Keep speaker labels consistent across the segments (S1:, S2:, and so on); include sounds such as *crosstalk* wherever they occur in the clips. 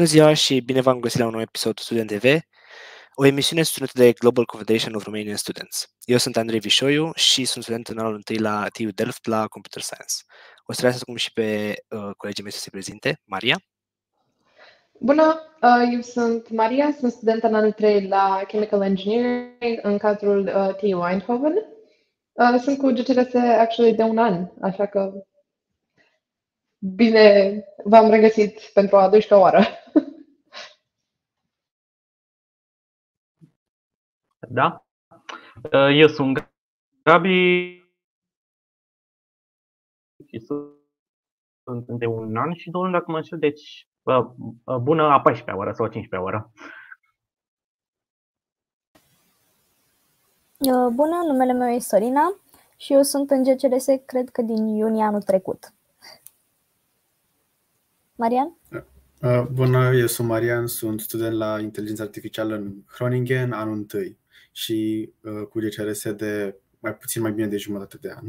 S1: Bună ziua și bine v-am găsit la un nou episod Student TV, o emisiune susținută de Global Confederation of Romanian Students. Eu sunt Andrei Vișoiu și sunt student în anul întâi la TU Delft la Computer Science. O să las acum și pe uh, colegii mei să se prezinte. Maria?
S2: Bună, uh, eu sunt Maria, sunt student în anul 3 la Chemical Engineering în cadrul uh, TU Eindhoven. Uh, sunt cu GCRS actually de un an, așa că bine v-am regăsit pentru a 12 oară. *laughs*
S3: Da? Eu sunt Gabi și sunt de un an și două luni dacă mă deci bună a 14 oră sau 15 oră.
S4: Bună, numele meu este Sorina și eu sunt în GCRS, cred că din iunie anul trecut. Marian?
S5: Bună, eu sunt Marian, sunt student la inteligență artificială în Groningen, anul întâi și cu GCRS de mai puțin mai bine de jumătate de an.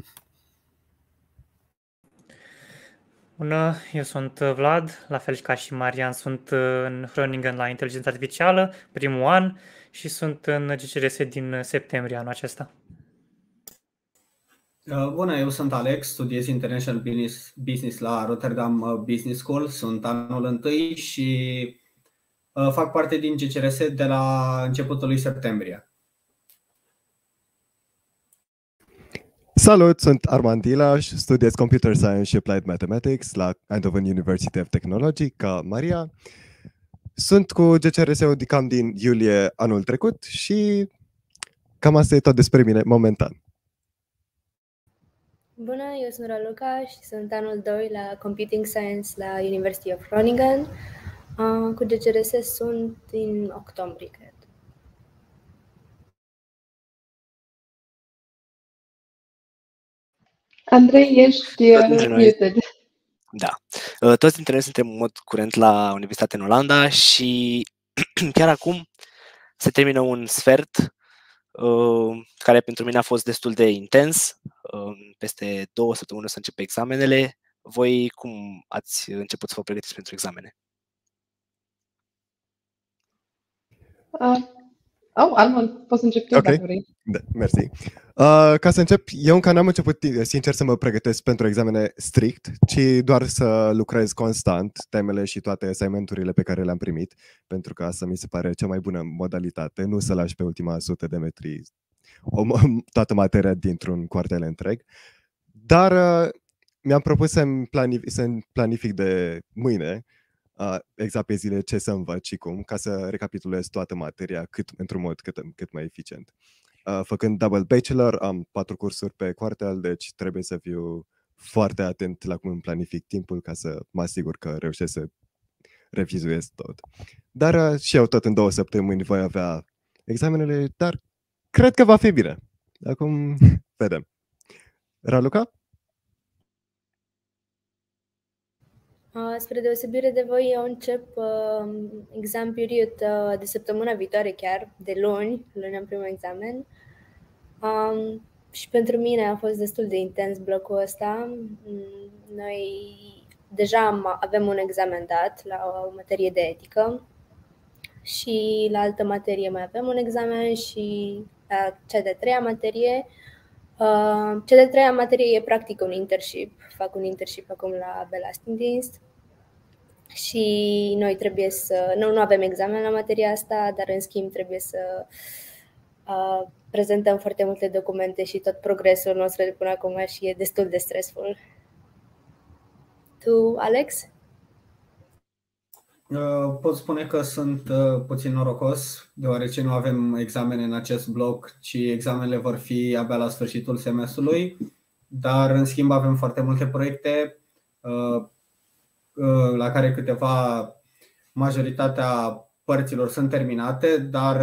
S6: Bună, eu sunt Vlad, la fel ca și Marian, sunt în Groningen la inteligență artificială, primul an și sunt în GCRS din septembrie anul acesta.
S7: Bună, eu sunt Alex, studiez International Business, Business la Rotterdam Business School, sunt anul întâi și fac parte din GCRS de la începutul lui septembrie.
S8: Salut, sunt Armand Dilaș, studiez Computer Science și Applied Mathematics la Eindhoven University of Technology, ca Maria. Sunt cu GCRS-ul cam din iulie anul trecut și cam asta e tot despre mine momentan.
S9: Bună, eu sunt Raluca și sunt anul 2 la Computing Science la University of Groningen. Cu GCRS sunt din octombrie, cred.
S2: Andrei, ești muted.
S1: Da. Toți dintre noi suntem în mod curent la Universitatea în Olanda și *clears throat* chiar acum se termină un sfert care pentru mine a fost destul de intens. Peste două săptămâni o să începe examenele. Voi cum ați început să vă pregătiți pentru examene?
S2: Uh, oh, Armand, poți să încep tu
S8: Ok.
S2: dacă vrei.
S8: Da, mersi. Uh, ca să încep, eu încă n-am început, sincer, să mă pregătesc pentru examene strict, ci doar să lucrez constant temele și toate assignmenturile pe care le-am primit, pentru că asta mi se pare cea mai bună modalitate, nu să lași pe ultima sută de metri o, toată materia dintr-un quartel întreg. Dar uh, mi-am propus să-mi planific, să planific de mâine, uh, exact pe zile ce să învăț și cum, ca să recapitulez toată materia cât, într-un mod cât, cât mai eficient. Uh, făcând double bachelor, am patru cursuri pe quartel, deci trebuie să fiu foarte atent la cum îmi planific timpul ca să mă asigur că reușesc să revizuiesc tot. Dar uh, și eu tot în două săptămâni voi avea examenele, dar cred că va fi bine. Acum *laughs* vedem. Raluca?
S9: Spre deosebire de voi, eu încep uh, exam period uh, de săptămâna viitoare chiar, de luni, luni am primul examen. Um, și pentru mine a fost destul de intens blocul ăsta. Mm, Noi deja am, avem un examen dat la o materie de etică și la altă materie mai avem un examen și la cea de-a treia materie Uh, cea de treia materie e practic un internship. Fac un internship acum la Belastingdienst și noi trebuie să... Nu, nu avem examen la materia asta, dar în schimb trebuie să uh, prezentăm foarte multe documente și tot progresul nostru de până acum și e destul de stressful. Tu, Alex?
S7: Uh, Pot spune că sunt uh, puțin norocos, deoarece nu avem examene în acest bloc, ci examenele vor fi abia la sfârșitul semestrului, dar în schimb avem foarte multe proiecte uh, la care câteva, majoritatea părților sunt terminate, dar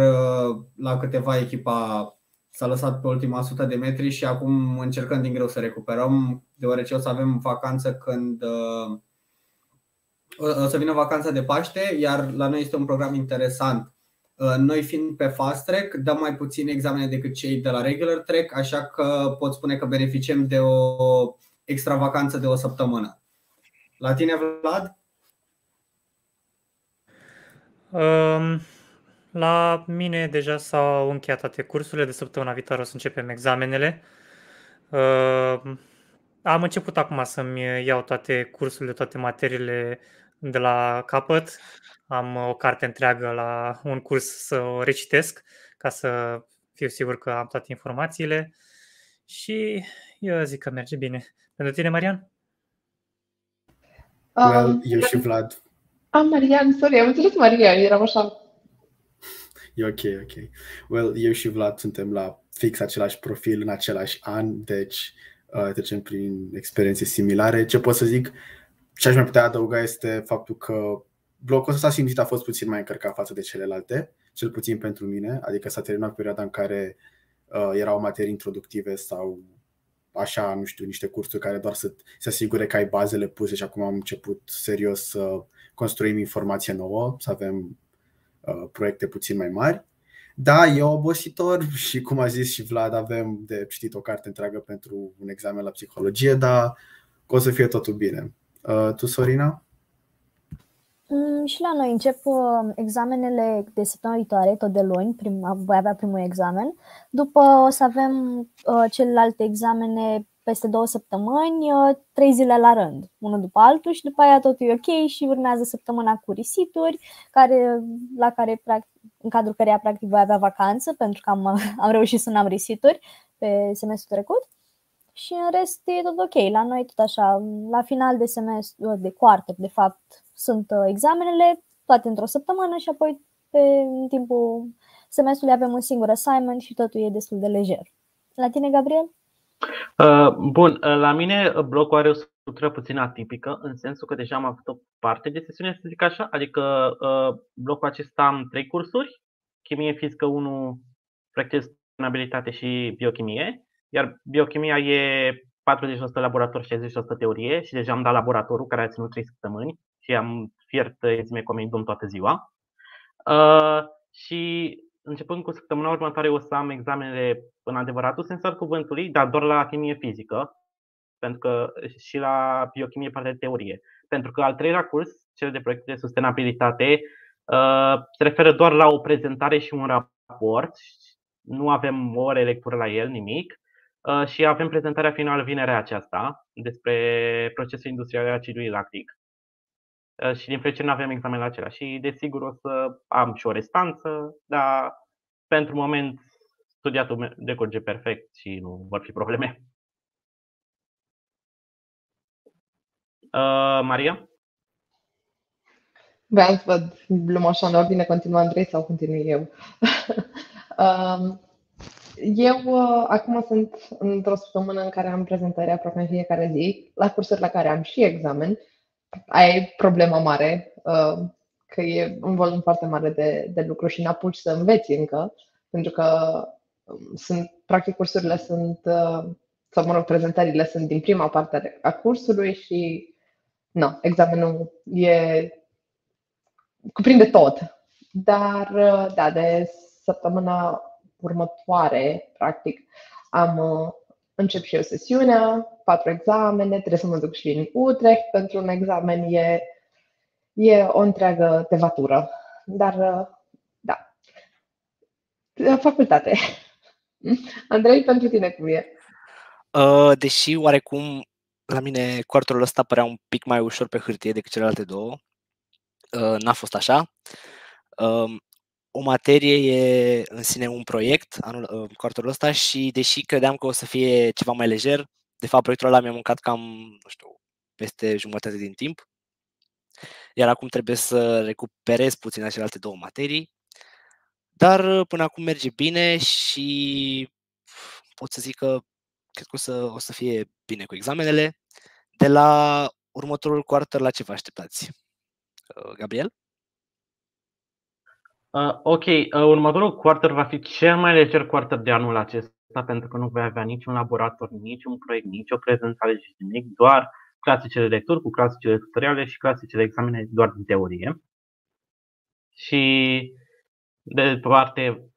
S7: la câteva echipa s-a lăsat pe ultima sută de metri și acum încercăm din greu să recuperăm, deoarece o să avem vacanță când o să vină vacanța de Paște, iar la noi este un program interesant. Noi fiind pe fast track, dăm mai puține examene decât cei de la regular track, așa că pot spune că beneficiem de o extra vacanță de o săptămână. La tine, Vlad?
S6: Um, la mine deja s-au încheiat toate cursurile, de săptămâna viitoare o să începem examenele. Uh, am început acum să-mi iau toate cursurile, toate materiile de la capăt. Am o carte întreagă la un curs să o recitesc ca să fiu sigur că am toate informațiile și eu zic că merge bine. Pentru tine, Marian?
S5: Well, um, eu și Vlad.
S2: Am Marian, sorry, am înțeles Marian, eram așa.
S5: E ok, ok. Well, eu și Vlad suntem la fix același profil în același an, deci uh, trecem prin experiențe similare. Ce pot să zic? Ce aș mai putea adăuga este faptul că blocul ăsta simțit a fost puțin mai încărcat față de celelalte, cel puțin pentru mine, adică s-a terminat perioada în care uh, erau materii introductive sau așa, nu știu, niște cursuri care doar să se asigure că ai bazele puse și acum am început serios să construim informație nouă, să avem uh, proiecte puțin mai mari. Da, e obositor *laughs* și cum a zis și Vlad, avem de citit o carte întreagă pentru un examen la psihologie, dar o să fie totul bine. Uh, tu, Sorina?
S4: Mm, și la noi încep uh, examenele de săptămâna viitoare, tot de luni, prim, voi avea primul examen. După o să avem uh, celelalte examene peste două săptămâni, uh, trei zile la rând, unul după altul și după aia totul e ok și urmează săptămâna cu risituri, care, la care, în cadrul căreia practic voi avea vacanță, pentru că am, *laughs* am reușit să n-am risituri pe semestrul trecut. Și în rest e tot ok. La noi tot așa, la final de semestru, de quarter, de fapt, sunt uh, examenele, toate într-o săptămână și apoi pe în timpul semestrului avem un singur assignment și totul e destul de lejer. La tine, Gabriel?
S3: Uh, bun, uh, la mine blocul are o structură puțin atipică, în sensul că deja am avut o parte de sesiune, să zic așa, adică blocul acesta am trei cursuri, chimie, fizică 1, proiecte sustenabilitate și biochimie, iar biochimia e 40% laborator, 60% teorie și deja am dat laboratorul care a ținut 3 săptămâni și am fiert enzime comedum toată ziua. Uh, și începând cu săptămâna următoare o să am examenele în adevăratul sens al cuvântului, dar doar la chimie fizică, pentru că și la biochimie partea de teorie. Pentru că al treilea curs, cel de proiecte de sustenabilitate, uh, se referă doar la o prezentare și un raport. Nu avem ore lectură la el, nimic. Uh, și avem prezentarea finală vinerea aceasta despre procesul industrial al acidului lactic. Uh, și din fericire nu avem examenul acela. Și desigur o să am și o restanță, dar pentru moment studiatul decurge perfect și nu vor fi probleme. Uh, Maria?
S2: Vreau să văd luăm așa în ordine, continuă Andrei sau continui eu? *laughs* um, eu uh, acum sunt într-o săptămână în care am prezentări aproape în fiecare zi, la cursuri la care am și examen. Ai problema mare, uh, că e un volum foarte mare de, de lucru și n-apuci să înveți încă, pentru că um, sunt, practic, cursurile sunt, uh, sau mă rog, prezentările sunt din prima parte a cursului și nu, examenul e cuprinde tot. Dar, uh, da, de săptămâna următoare, practic, am uh, încep și eu sesiunea, patru examene, trebuie să mă duc și în Utrecht pentru un examen, e, e o întreagă tevatură. Dar, uh, da, facultate. *laughs* Andrei, pentru tine cum e?
S1: Uh, deși oarecum la mine quartul ăsta părea un pic mai ușor pe hârtie decât celelalte două, n-a fost așa. Um, o materie e în sine un proiect anul, uh, quartul ăsta și deși credeam că o să fie ceva mai lejer, de fapt proiectul ăla mi-a mâncat cam, nu știu, peste jumătate din timp. Iar acum trebuie să recuperez puțin celelalte două materii. Dar uh, până acum merge bine și pot să zic că cred că o să, o să fie bine cu examenele. De la următorul quarter, la ce vă așteptați? Uh, Gabriel?
S3: Uh, ok, uh, următorul quarter va fi cel mai lejer quarter de anul acesta, pentru că nu voi avea niciun laborator, niciun proiect, nicio prezentare și nimic, doar clasicele de lecturi cu clasicele tutoriale și clasicele examene doar din teorie. Și de parte,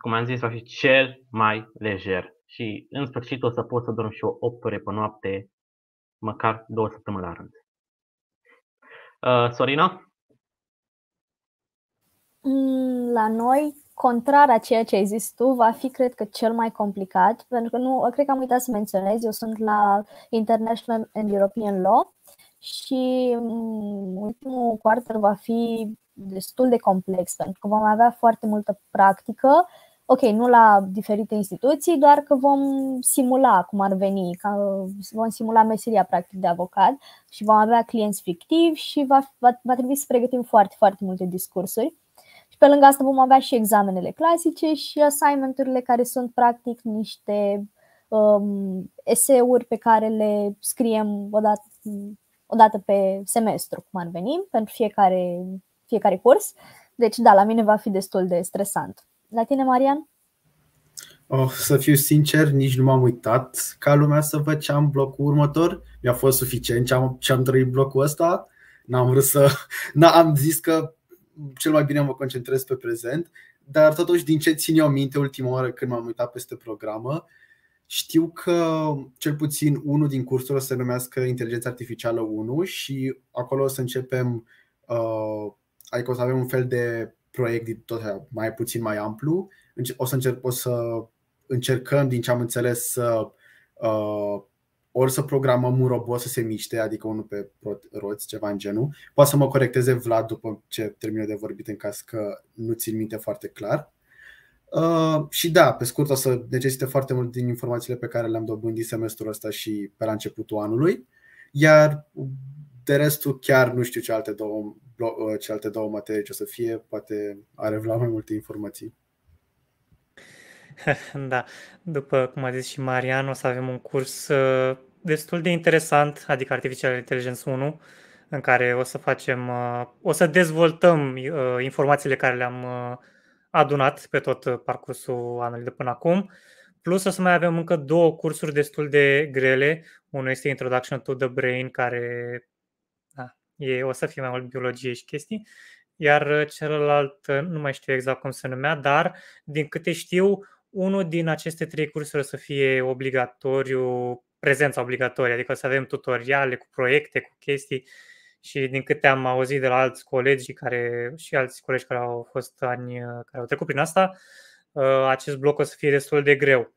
S3: cum am zis, va fi cel mai lejer. Și în sfârșit o să pot să dorm și o 8 ore pe noapte, măcar două săptămâni la rând. Uh, Sorina?
S4: Mm, La noi, contrar a ceea ce ai zis tu, va fi, cred că, cel mai complicat, pentru că nu, cred că am uitat să menționez, eu sunt la International and European Law și mm, ultimul quarter va fi destul de complex, pentru că vom avea foarte multă practică, ok, nu la diferite instituții, doar că vom simula cum ar veni, ca, vom simula meseria practic de avocat și vom avea clienți fictivi și va, va, va trebui să pregătim foarte, foarte multe discursuri. Și pe lângă asta vom avea și examenele clasice și assignmenturile care sunt practic niște um, eseuri pe care le scriem odată, odată pe semestru, cum ar veni, pentru fiecare, fiecare curs. Deci, da, la mine va fi destul de stresant. La tine, Marian?
S5: Oh, să fiu sincer, nici nu m-am uitat ca lumea să văd ce am blocul următor. Mi-a fost suficient ce am, ce am trăit blocul ăsta. N-am vrut să. *laughs* N-am zis că cel mai bine mă concentrez pe prezent, dar totuși din ce țin eu minte ultima oară când m-am uitat peste programă, știu că cel puțin unul din cursuri o să se numească Inteligența Artificială 1 și acolo o să începem, uh, adică o să avem un fel de proiect tot mai puțin mai amplu. O să, încerc, o să încercăm, din ce am înțeles, să uh, ori să programăm un robot să se miște, adică unul pe roți, ceva în genul. Poate să mă corecteze Vlad după ce termină de vorbit în caz că nu țin minte foarte clar. Uh, și da, pe scurt o să necesite foarte mult din informațiile pe care le-am dobândit semestrul ăsta și pe la începutul anului. Iar de restul chiar nu știu ce alte două, uh, ce alte două materii ce o să fie, poate are Vlad mai multe informații. *laughs*
S6: Da, după cum a zis și Marian, o să avem un curs uh, destul de interesant, adică Artificial Intelligence 1, în care o să facem, uh, o să dezvoltăm uh, informațiile care le-am adunat pe tot parcursul anului de până acum. Plus o să mai avem încă două cursuri destul de grele. Unul este Introduction to the Brain, care da, e, o să fie mai mult biologie și chestii, iar celălalt nu mai știu exact cum se numea, dar din câte știu, unul din aceste trei cursuri o să fie obligatoriu, prezența obligatorie, adică să avem tutoriale cu proiecte, cu chestii și din câte am auzit de la alți colegi care, și alți colegi care au fost ani care au trecut prin asta, uh, acest bloc o să fie destul de greu.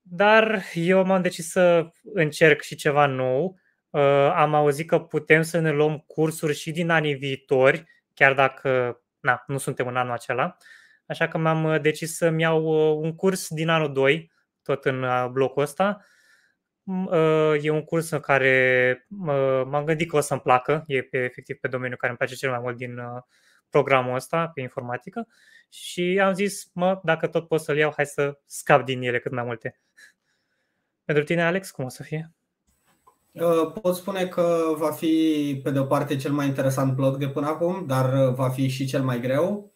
S6: Dar eu m-am decis să încerc și ceva nou. Uh, am auzit că putem să ne luăm cursuri și din anii viitori, chiar dacă na, nu suntem în anul acela. Așa că m-am uh, decis să-mi iau uh, un curs din anul 2, tot în uh, blocul ăsta. E un curs în care m-am gândit că o să-mi placă, e pe, efectiv pe domeniul care îmi place cel mai mult din programul ăsta, pe informatică. Și am zis, mă, dacă tot pot să-l iau, hai să scap din ele cât mai multe. *laughs* Pentru tine, Alex, cum o să fie?
S7: Pot spune că va fi, pe de o parte, cel mai interesant blog de până acum, dar va fi și cel mai greu.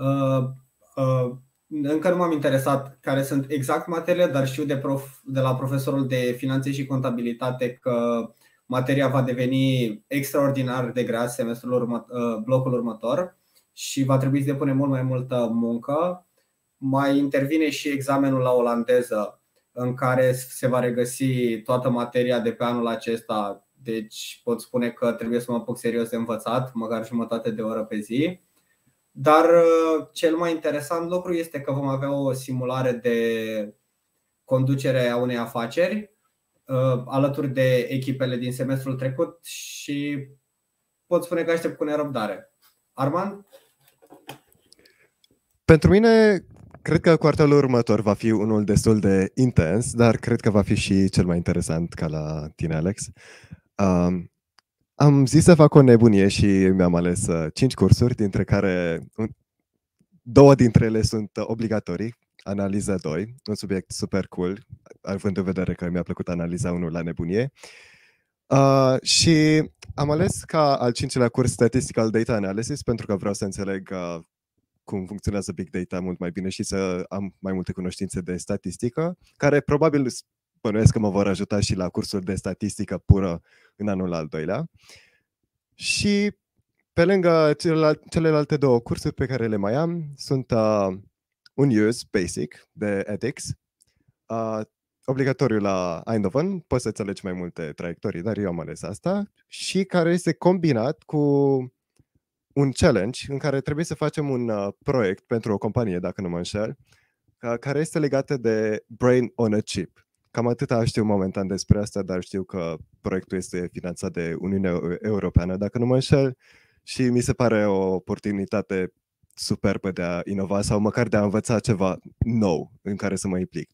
S7: Uh, încă nu m-am interesat care sunt exact materiile, dar știu de, prof, de la profesorul de finanțe și contabilitate că materia va deveni extraordinar de grea semestrul urmă, uh, blocul următor și va trebui să depune mult mai multă muncă. Mai intervine și examenul la olandeză în care se va regăsi toată materia de pe anul acesta, deci pot spune că trebuie să mă apuc serios de învățat, măcar jumătate de oră pe zi. Dar uh, cel mai interesant lucru este că vom avea o simulare de conducere a unei afaceri uh, alături de echipele din semestrul trecut și pot spune că aștept cu nerăbdare. Armand?
S8: Pentru mine, cred că quartalul următor va fi unul destul de intens, dar cred că va fi și cel mai interesant ca la tine, Alex. Um, am zis să fac o nebunie și mi-am ales uh, cinci cursuri, dintre care două dintre ele sunt obligatorii. Analiza 2, un subiect super cool, având în vedere că mi-a plăcut analiza 1 la nebunie. Uh, și am ales ca al cincilea curs Statistical Data Analysis pentru că vreau să înțeleg uh, cum funcționează Big Data mult mai bine și să am mai multe cunoștințe de statistică, care probabil bănuiesc că mă vor ajuta și la cursul de statistică pură în anul al doilea. Și pe lângă celelalte două cursuri pe care le mai am, sunt uh, un use basic de ethics, uh, obligatoriu la Eindhoven, poți să-ți alegi mai multe traiectorii, dar eu am ales asta, și care este combinat cu un challenge în care trebuie să facem un uh, proiect pentru o companie, dacă nu mă înșel, care este legată de Brain on a Chip. Cam atâta știu momentan despre asta, dar știu că proiectul este finanțat de Uniunea Europeană, dacă nu mă înșel, și mi se pare o oportunitate superbă de a inova sau măcar de a învăța ceva nou în care să mă implic.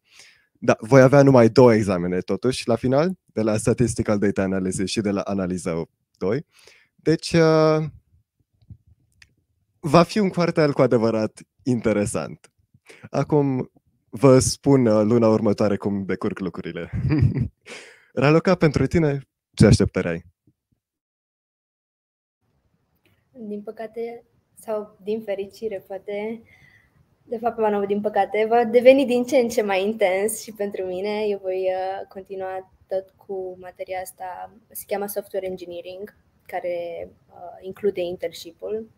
S8: Da, voi avea numai două examene totuși la final, de la Statistical Data Analysis și de la Analiza 2. Deci uh, va fi un quartal cu adevărat interesant. Acum vă spun uh, luna următoare cum decurg lucrurile. *laughs* Raloca, pentru tine, ce așteptări ai?
S9: Din păcate, sau din fericire, poate, de fapt, nu, din păcate, va deveni din ce în ce mai intens și pentru mine. Eu voi uh, continua tot cu materia asta, se cheamă Software Engineering, care uh, include internship-ul.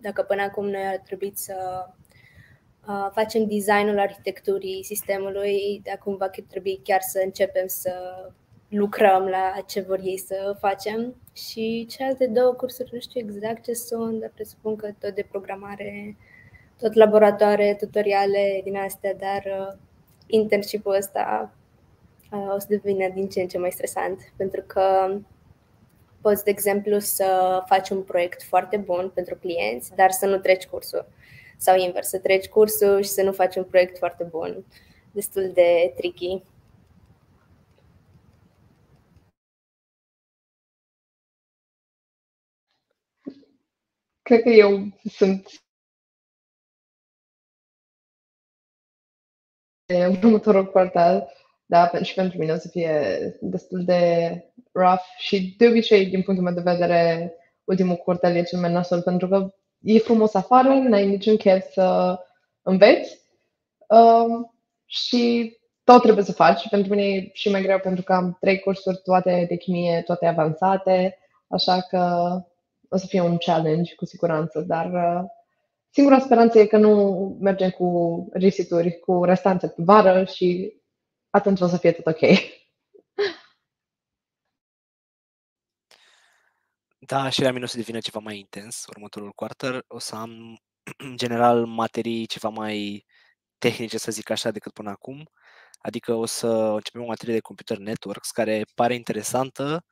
S9: Dacă până acum noi ar trebui să uh, facem designul arhitecturii sistemului, de acum va trebui chiar să începem să lucrăm la ce vor ei să facem. Și celelalte două cursuri nu știu exact ce sunt, dar presupun că tot de programare, tot laboratoare, tutoriale din astea, dar uh, internship-ul ăsta uh, o să devină din ce în ce mai stresant, pentru că poți, de exemplu, să faci un proiect foarte bun pentru clienți, dar să nu treci cursul. Sau invers, să treci cursul și să nu faci un proiect foarte bun. Destul de tricky.
S2: Cred că eu sunt următorul quartal, da, și pentru mine o să fie destul de rough și de obicei, din punctul meu de vedere, ultimul quartal e cel mai nasol pentru că e frumos afară, n-ai niciun chef să înveți um, și tot trebuie să faci. Și pentru mine e și mai greu pentru că am trei cursuri toate de chimie, toate avansate, așa că o să fie un challenge cu siguranță, dar uh, singura speranță e că nu mergem cu risituri, cu restanțe pe vară și atunci o să fie tot ok.
S1: Da, și la mine o să devină ceva mai intens următorul quarter. O să am, în *clears throat* general, materii ceva mai tehnice, să zic așa, decât până acum. Adică o să începem o materie de computer networks care pare interesantă.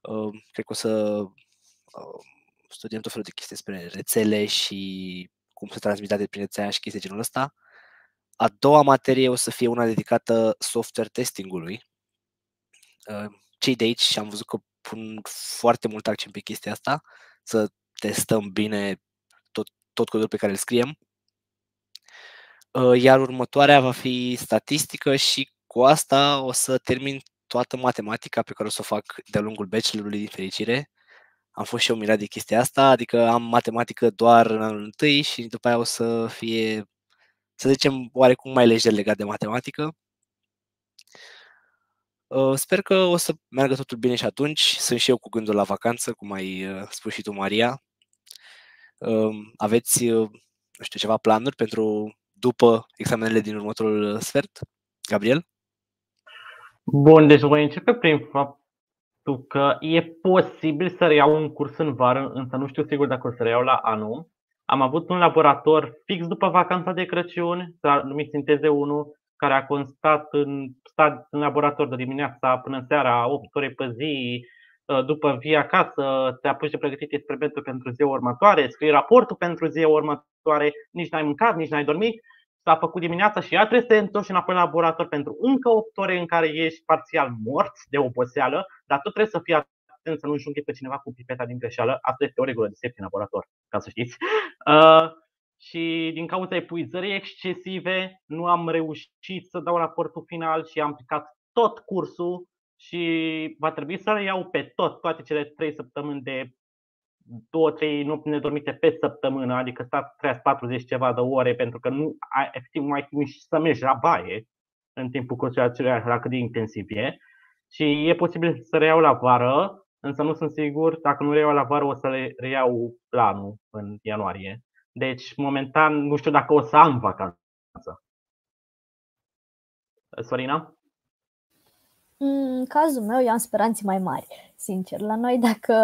S1: Uh, cred că o să uh, studiem tot felul de chestii despre rețele și cum se transmite date prin rețea și chestii genul ăsta. A doua materie o să fie una dedicată software testingului. Uh, cei de aici am văzut că pun foarte mult accent pe chestia asta, să testăm bine tot, tot codul pe care îl scriem. Uh, iar următoarea va fi statistică și cu asta o să termin toată matematica pe care o să o fac de-a lungul bachelorului din fericire. Am fost și eu mirat de chestia asta, adică am matematică doar în anul întâi și după aia o să fie, să zicem, oarecum mai lejer legat de matematică. Uh, sper că o să meargă totul bine și atunci. Sunt și eu cu gândul la vacanță, cum ai uh, spus și tu, Maria. Um, aveți, uh, nu știu, ceva planuri pentru după examenele din următorul sfert? Gabriel?
S3: Bun, deci voi începe prin faptul că e posibil să reiau un curs în vară, însă nu știu sigur dacă o să reiau la anul. Am avut un laborator fix după vacanța de Crăciun, s-a numit Sinteze 1, care a constat în, stat în laborator de dimineața până seara, 8 ore pe zi, uh, după vii acasă, te apuci de pregătit experimentul pentru ziua următoare, scrii raportul pentru ziua următoare, nici n-ai mâncat, nici n-ai dormit, s-a făcut dimineața și ea trebuie să te întorci înapoi la laborator pentru încă 8 ore în care ești parțial mort de oboseală, dar tu trebuie să fii atent să nu înjunghi pe cineva cu pipeta din greșeală. Asta este o regulă de safety în laborator, ca să știți. *laughs* Uh, și din cauza epuizării excesive nu am reușit să dau raportul final și am picat tot cursul și va trebui să iau pe tot, toate cele trei săptămâni de două, trei nopți nedormite pe săptămână, adică stat 40 ceva de ore pentru că nu ai, efectiv mai timp și să mergi la baie în timpul cursului acelui la cât de intensiv e. Și e posibil să reiau la vară, însă nu sunt sigur, dacă nu reiau la vară o să reiau planul în ianuarie. Deci, momentan, nu știu dacă o să am vacanță. Sorina?
S4: În cazul meu, eu am speranțe mai mari, sincer. La noi, dacă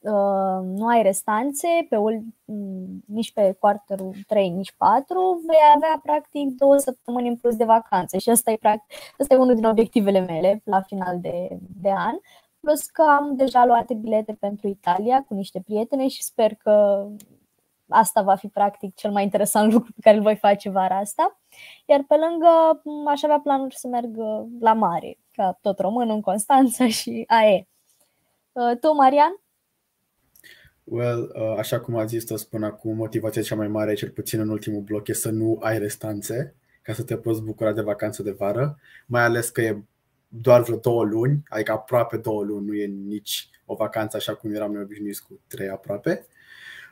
S4: uh, nu ai restanțe, pe mm, nici pe quarterul 3, nici 4, vei avea practic două săptămâni în plus de vacanțe și asta e, practic, asta e unul din obiectivele mele la final de, de an. Plus că am deja luate bilete pentru Italia cu niște prietene și sper că asta va fi practic cel mai interesant *laughs* lucru pe care îl voi face vara asta. Iar pe lângă aș avea planuri să merg la mare, ca tot român în Constanța *laughs* și ae. Uh, tu, Marian?
S5: Well, uh, așa cum a zis tot până acum, motivația cea mai mare, cel puțin în ultimul bloc, e să nu ai restanțe ca să te poți bucura de vacanță de vară, mai ales că e doar vreo două luni, adică aproape două luni, nu e nici o vacanță așa cum eram noi obișnuiți cu trei aproape.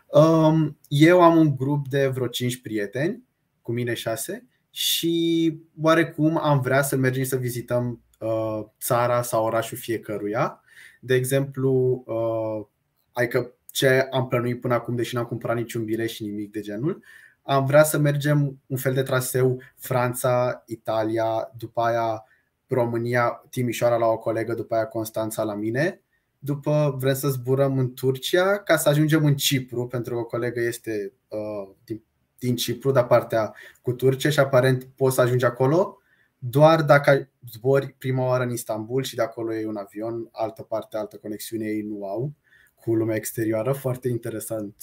S5: Um, eu am un grup de vreo 5 prieteni, cu mine 6, și oarecum am vrea să mergem să vizităm uh, țara sau orașul fiecăruia. De exemplu, uh, adică ce am plănuit până acum, deși n-am cumpărat niciun bilet și nimic de genul, am vrea să mergem un fel de traseu Franța, Italia, după aia România, Timișoara la o colegă, după aia Constanța la mine după vrem să zburăm în Turcia ca să ajungem în Cipru, pentru că o colegă este uh, din, din Cipru, dar partea cu Turcia și aparent poți să ajungi acolo doar dacă zbori prima oară în Istanbul și de acolo e un avion, altă parte, altă conexiune ei nu au cu lumea exterioară. Foarte interesant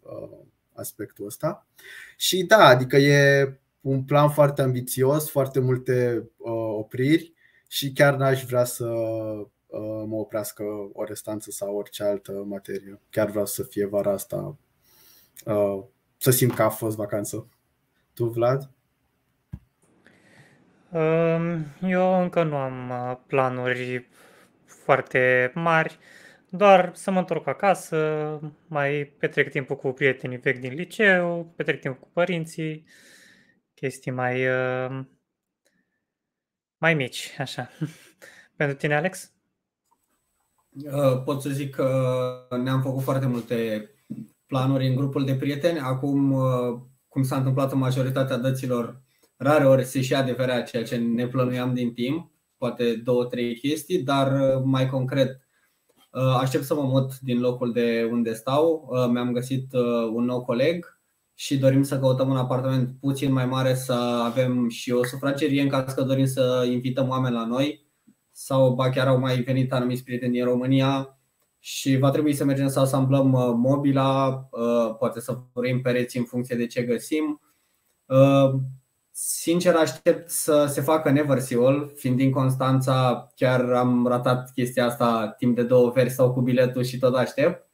S5: uh, aspectul ăsta. Și da, adică e un plan foarte ambițios, foarte multe uh, opriri și chiar n-aș vrea să Uh, mă oprească o restanță sau orice altă materie. Chiar vreau să fie vara asta, uh, să simt că a fost vacanță. Tu, Vlad?
S6: Um, eu încă nu am uh, planuri foarte mari, doar să mă întorc acasă, mai petrec timpul cu prietenii vechi din liceu, petrec timpul cu părinții, chestii mai, mai mici, așa. *laughs* Pentru tine, Alex?
S7: Uh, pot să zic că ne-am făcut foarte multe planuri în grupul de prieteni. Acum, uh, cum s-a întâmplat în majoritatea dăților, rare ori se și adeverea ceea ce ne plănuiam din timp, poate două, trei chestii, dar uh, mai concret, aștept să mă mut din locul de unde stau. Mi-am găsit un nou coleg și dorim să căutăm un apartament puțin mai mare, să avem și o sufragerie în caz că dorim să invităm oameni la noi sau ba chiar au mai venit anumiți prieteni din România și va trebui să mergem să asamblăm uh, mobila, uh, poate să vrem pereți în funcție de ce găsim. Uh, sincer aștept să se facă Never See All, fiind din Constanța chiar am ratat chestia asta timp de două veri sau cu biletul și tot aștept.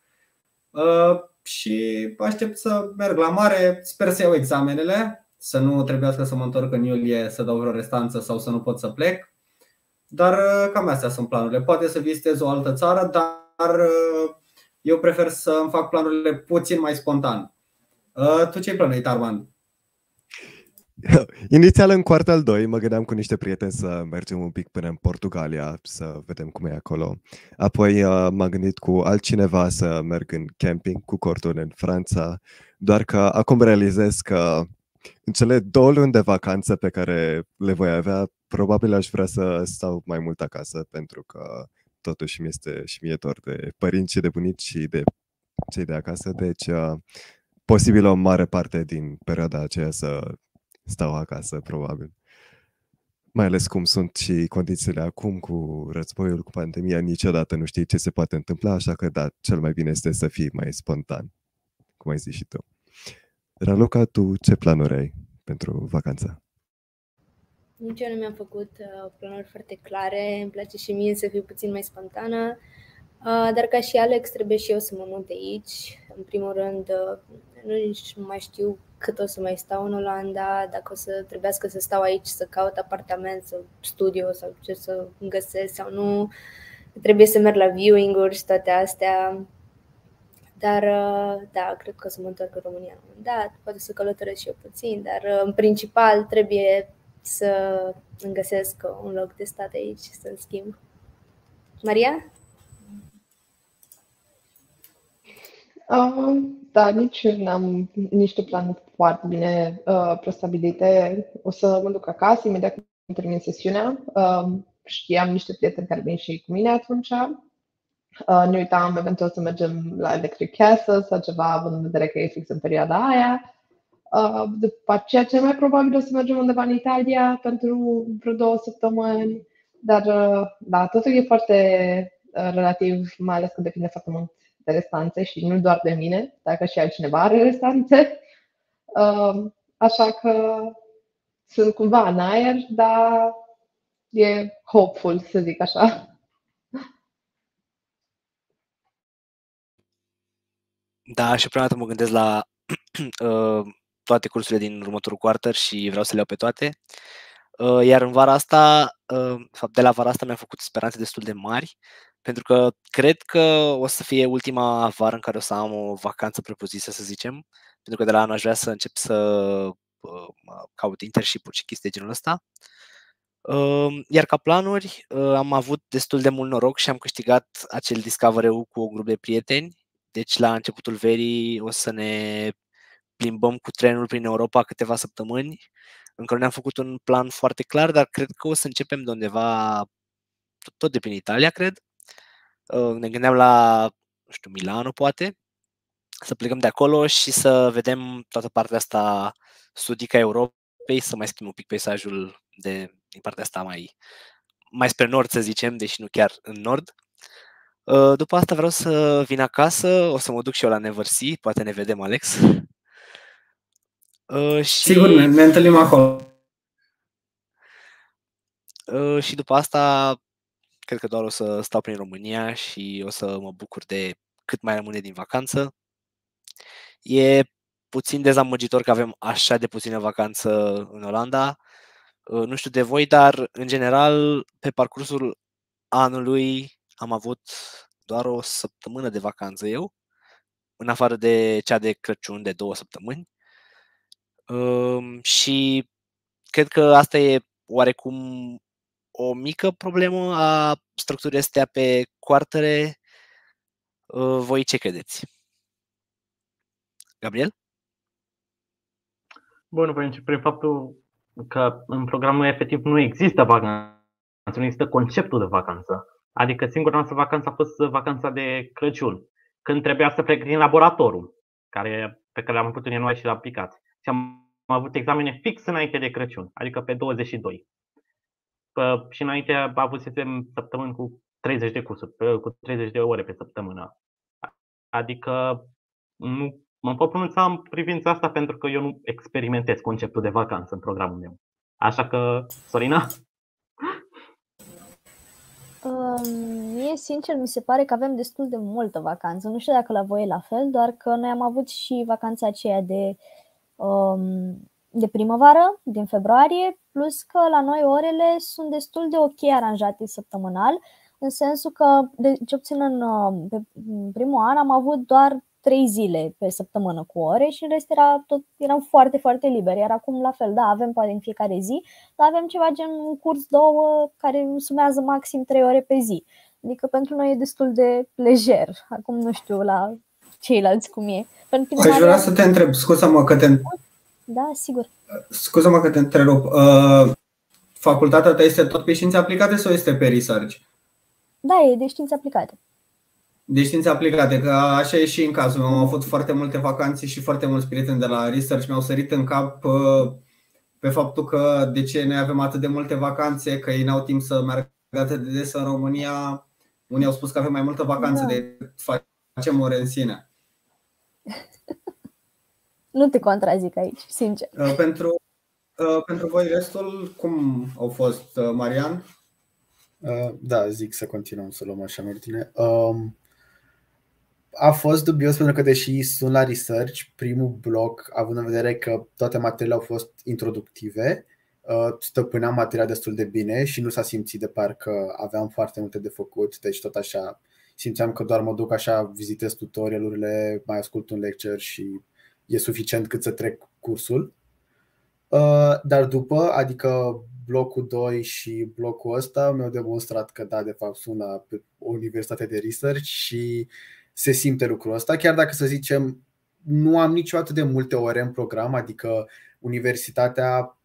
S7: Și aștept să merg la mare, sper să iau examenele, să nu trebuiască să mă întorc în iulie să dau vreo restanță sau să nu pot să plec. Dar uh, cam astea sunt planurile. Poate să vizitez o altă țară, dar uh, eu prefer să îmi fac planurile puțin mai spontan. Uh, tu ce-ai plănuit, Armand? *laughs*
S8: Inițial în quartal 2 mă gândeam cu niște prieteni să mergem un pic până în Portugalia să vedem cum e acolo. Apoi m-am gândit cu altcineva să merg în camping cu corturi în Franța, doar că acum realizez că în cele două luni de vacanță pe care le voi avea, probabil aș vrea să stau mai mult acasă pentru că totuși mi este și mie dor de părinți și de bunici și de cei de acasă, deci uh, posibil o mare parte din perioada aceea să stau acasă, probabil. Mai ales cum sunt și condițiile acum cu războiul, cu pandemia, niciodată nu știi ce se poate întâmpla, așa că da, cel mai bine este să fii mai spontan, cum ai zis și tu. Raluca, tu ce planuri ai pentru vacanța?
S9: Nici eu nu mi-am făcut uh, planuri foarte clare, îmi place și mie să fiu puțin mai spontană, uh, dar ca și Alex trebuie și eu să mă mut de aici. În primul rând, uh, nu nici nu mai știu cât o să mai stau în Olanda, dacă o să trebuiască să stau aici, să caut apartament sau studio sau ce să găsesc sau nu. Trebuie să merg la viewing-uri și toate astea. Dar, uh, da, cred că o să mă întorc în România la un moment dat, poate să călătoresc și eu puțin, dar uh, în principal trebuie să îmi găsesc un loc de stat aici și să-l schimb. Maria?
S2: Uh, da, nici eu n-am niște planuri foarte bine uh, prostabilite. O să mă duc acasă imediat când termin sesiunea. Uh, știam niște prieteni care vin și cu mine atunci. Uh, ne uitam eventual să mergem la Electric Castle sau ceva, având în vedere că e fix în perioada aia. Uh, după aceea, cel mai probabil o să mergem undeva în Italia pentru vreo două săptămâni. Dar, uh, da, totul e foarte uh, relativ, mai ales că depinde foarte mult de restanțe și nu doar de mine, dacă și altcineva are restanțe. Uh, așa că sunt cumva în aer, dar e hopeful, să zic așa.
S1: Da, și prima dată mă gândesc la *clears throat* uh, toate cursurile din următorul quarter și vreau să le iau pe toate. Uh, iar în vara asta, uh, fapt, de la vara asta mi-am făcut speranțe destul de mari, pentru că cred că o să fie ultima vară în care o să am o vacanță prepozisă, să zicem, pentru că de la anul aș vrea să încep să uh, caut internship-uri și chestii de genul ăsta. Iar ca planuri, am avut destul de mult noroc și am câștigat acel discovery cu un grup de prieteni. Deci la începutul verii o să ne plimbăm cu trenul prin Europa câteva săptămâni. Încă nu ne-am făcut un plan foarte clar, dar cred că o să începem de undeva, tot de prin Italia, cred. Ne gândeam la, nu știu, Milano, poate, să plecăm de acolo și să vedem toată partea asta sudică a Europei, să mai schimb un pic peisajul de, din partea asta mai, mai spre nord, să zicem, deși nu chiar în nord. După asta vreau să vin acasă, o să mă duc și eu la Neversea, poate ne vedem, Alex.
S7: Uh, și... Sigur, ne, ne întâlnim acolo.
S1: Uh, și după asta, cred că doar o să stau prin România și o să mă bucur de cât mai rămâne din vacanță. E puțin dezamăgitor că avem așa de puțină vacanță în Olanda. Uh, nu știu de voi, dar în general, pe parcursul anului am avut doar o săptămână de vacanță eu, în afară de cea de Crăciun de două săptămâni. Și cred că asta e oarecum o mică problemă a structurii astea pe coartere. Voi ce credeți? Gabriel?
S3: Bun, voi începe prin faptul că în programul efectiv nu există vacanță, nu există conceptul de vacanță. Adică singura noastră vacanță a fost vacanța de Crăciun, când trebuia să pregătim laboratorul, care, pe care l-am avut în ianuarie și l-am aplicat. Și am am avut examene fix înainte de Crăciun, adică pe 22. Pă, și înainte a avut săptămâni cu 30 de cursuri, cu 30 de ore pe săptămână. Adică nu mă pot pronunța în privința asta pentru că eu nu experimentez conceptul de vacanță în programul meu. Așa că, Sorina?
S4: Mie, sincer, mi se pare că avem destul de multă vacanță. Nu știu dacă la voi e la fel, doar că noi am avut și vacanța aceea de Um, de primăvară, din februarie, plus că la noi orele sunt destul de ok aranjate săptămânal, în sensul că, de ce obțin în, um, pe primul an, am avut doar trei zile pe săptămână cu ore și în rest era tot, eram foarte, foarte liber. Iar acum la fel, da, avem poate în fiecare zi, dar avem ceva gen un curs două care sumează maxim trei ore pe zi. Adică pentru noi e destul de lejer. Acum nu știu la ceilalți cum e.
S7: Pentru Aș vrea să te întreb, scuză-mă că te...
S4: Da, sigur.
S7: Scuză-mă că te întrerup. Uh, facultatea ta este tot pe științe aplicate sau este pe research?
S4: Da, e de științe aplicate.
S7: De științe aplicate, că așa e și în cazul meu. Am avut foarte multe vacanțe și foarte mulți prieteni de la research mi-au sărit în cap uh, pe faptul că de ce noi avem atât de multe vacanțe, că ei n-au timp să meargă atât de des în România. Unii au spus că avem mai multă vacanță da. de facem ore în sine. *laughs*
S4: nu te contrazic aici, sincer.
S7: Uh, pentru, uh, pentru voi restul, cum au fost, uh, Marian?
S5: Da, zic să continuăm să luăm așa în ordine. Um, a fost dubios pentru că deși sunt la research, primul bloc, având în vedere că toate materiile au fost introductive, stăpâneam materia destul de bine și nu s-a simțit de parcă aveam foarte multe de făcut, deci tot așa simțeam că doar mă duc așa, vizitez tutorialurile, mai ascult un lecture și e suficient cât să trec cursul. Uh, dar după, adică blocul 2 și blocul ăsta mi-au demonstrat că da, de fapt sună pe o universitate de research și se simte lucrul ăsta, chiar dacă să zicem nu am niciodată de multe ore în program, adică universitatea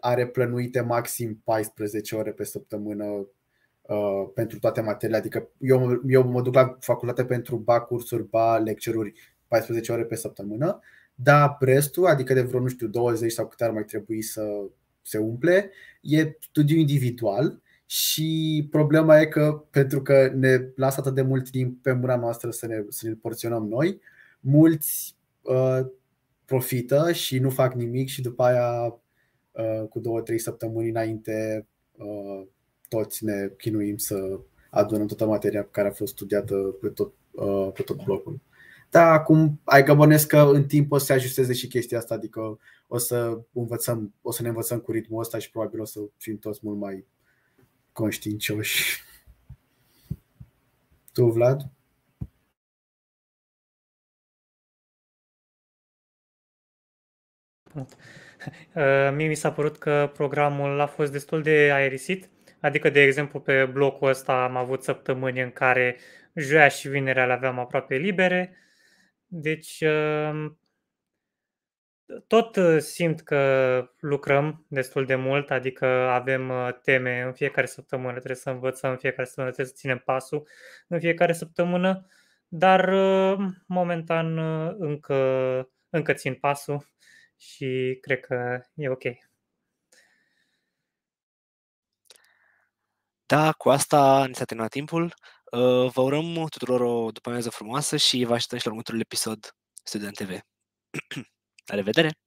S5: are plănuite maxim 14 ore pe săptămână uh, pentru toate materiile. Adică eu, eu mă duc la facultate pentru ba cursuri, ba lectururi 14 ore pe săptămână, dar restul, adică de vreo, nu știu, 20 sau câte ar mai trebui să se umple, e studiu individual și problema e că pentru că ne lasă atât de mult timp pe mâna noastră să ne, să ne porționăm noi, mulți uh, profită și nu fac nimic și după aia uh, cu două, trei săptămâni înainte uh, toți ne chinuim să adunăm toată materia care a fost studiată pe tot, uh, pe tot blocul. Da, acum ai că bănesc că în timp o să se ajusteze și chestia asta, adică o să învățăm, o să ne învățăm cu ritmul ăsta și probabil o să fim toți mult mai conștiincioși. Tu, Vlad? *laughs*
S6: Mie mi s-a părut că programul a fost destul de aerisit, adică, de exemplu, pe blocul ăsta am avut săptămâni în care joia și vinerea le aveam aproape libere, deci tot simt că lucrăm destul de mult, adică avem teme în fiecare săptămână, trebuie să învățăm în fiecare săptămână, trebuie să ținem pasul în fiecare săptămână, dar momentan încă, încă țin pasul și cred că e ok.
S1: Da, cu asta ne s-a terminat timpul. Uh, vă urăm tuturor o după amiază frumoasă și vă așteptăm și la următorul episod Student TV. *clears throat* La revedere!